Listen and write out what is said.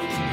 Bye.